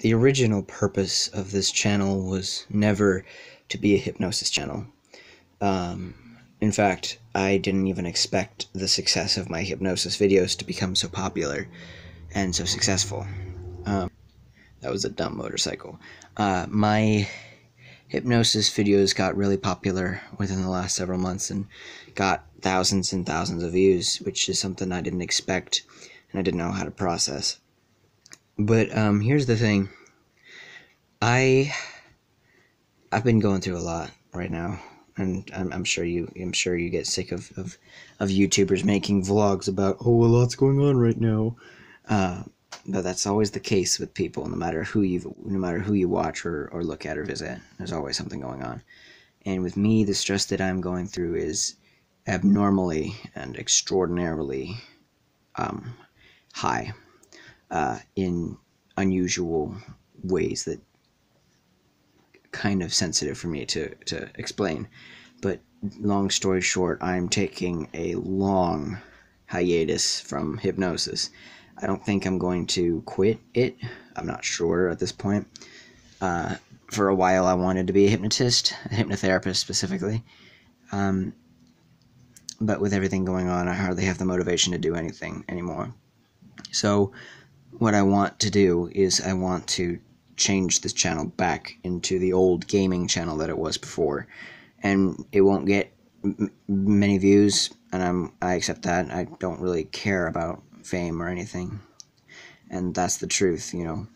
the original purpose of this channel was never to be a hypnosis channel. Um, in fact, I didn't even expect the success of my hypnosis videos to become so popular and so successful. Um, that was a dumb motorcycle. Uh, my hypnosis videos got really popular within the last several months and got thousands and thousands of views, which is something I didn't expect and I didn't know how to process. But um, here's the thing. I I've been going through a lot right now, and I'm, I'm sure you I'm sure you get sick of, of, of YouTubers making vlogs about oh a lot's going on right now. Uh, but that's always the case with people, no matter who you no matter who you watch or, or look at or visit. There's always something going on. And with me, the stress that I'm going through is abnormally and extraordinarily um, high uh, in unusual ways that kind of sensitive for me to, to explain. But long story short, I'm taking a long hiatus from hypnosis. I don't think I'm going to quit it. I'm not sure at this point. Uh, for a while, I wanted to be a hypnotist, a hypnotherapist specifically. Um, but with everything going on, I hardly have the motivation to do anything anymore. So, what I want to do is I want to change this channel back into the old gaming channel that it was before, and it won't get many views, and I'm I accept that. I don't really care about fame or anything, and that's the truth. You know,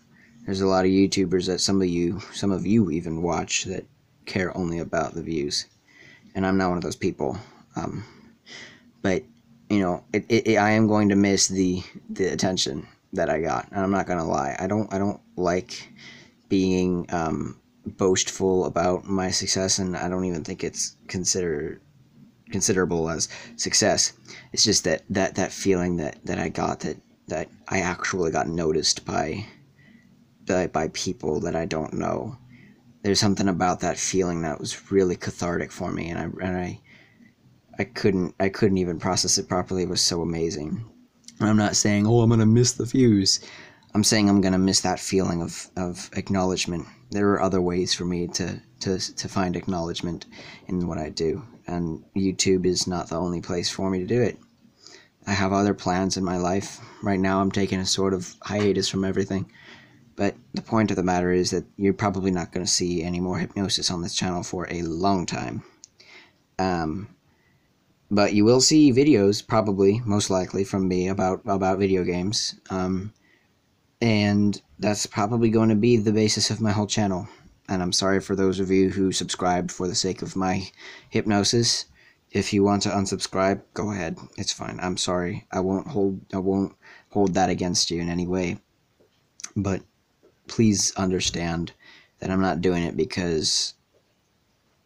there's a lot of YouTubers that some of you, some of you even watch that care only about the views, and I'm not one of those people. Um, but you know, it, it, it, I am going to miss the the attention that I got, and I'm not gonna lie. I don't I don't like being um, boastful about my success, and I don't even think it's considered considerable as success. It's just that that that feeling that that I got that that I actually got noticed by by, by people that I don't know. There's something about that feeling that was really cathartic for me, and I and I I couldn't I couldn't even process it properly. It was so amazing. I'm not saying oh I'm gonna miss the views. I'm saying I'm gonna miss that feeling of, of acknowledgement. There are other ways for me to, to to find acknowledgement in what I do, and YouTube is not the only place for me to do it. I have other plans in my life. Right now, I'm taking a sort of hiatus from everything. But the point of the matter is that you're probably not going to see any more hypnosis on this channel for a long time. Um, but you will see videos, probably, most likely, from me about about video games. Um, and that's probably going to be the basis of my whole channel. And I'm sorry for those of you who subscribed for the sake of my hypnosis. If you want to unsubscribe, go ahead. It's fine. I'm sorry. I won't hold I won't hold that against you in any way. But please understand that I'm not doing it because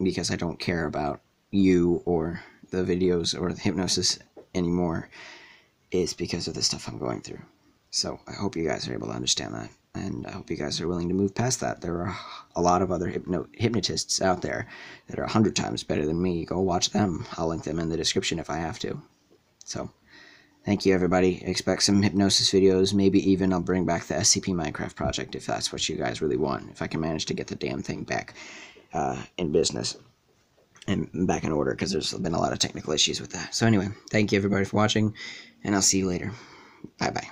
because I don't care about you or the videos or the hypnosis anymore. is because of the stuff I'm going through. So I hope you guys are able to understand that. And I hope you guys are willing to move past that. There are a lot of other hypno- hypnotists out there that are a hundred times better than me. Go watch them. I'll link them in the description if I have to. So, thank you everybody. Expect some hypnosis videos. Maybe even I'll bring back the SCP Minecraft project if that's what you guys really want. If I can manage to get the damn thing back uh, in business and back in order because there's been a lot of technical issues with that. So anyway, thank you everybody for watching, and I'll see you later. Bye bye.